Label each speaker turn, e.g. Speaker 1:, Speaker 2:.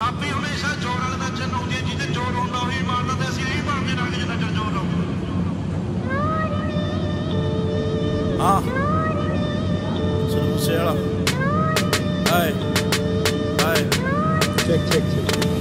Speaker 1: ਆਪੇ ਹਮੇਸ਼ਾ ਜੋਰ ਵਾਲੇ ਦਾ ਚੰਨ ਹੁੰਦੀ ਹੈ ਜਿਹਦੇ ਜੋਰ ਹੁੰਦਾ ਉਹੀ ਮਾਰਦਾ ਤੇ ਅਸੀਂ ਇਹੀ ਮਾਰਦੇ ਨਾ ਕਿ ਜਿੰਨਾ ਚਿਰ ਜੋਰ ਰਹੂ
Speaker 2: ਹਾਂ। ਸੁਣੋ ਸੇ ਵਾਲਾ। ਹਾਏ ਹਾਏ
Speaker 3: ਚੈੱਕ ਚੈੱਕ ਚੈੱਕ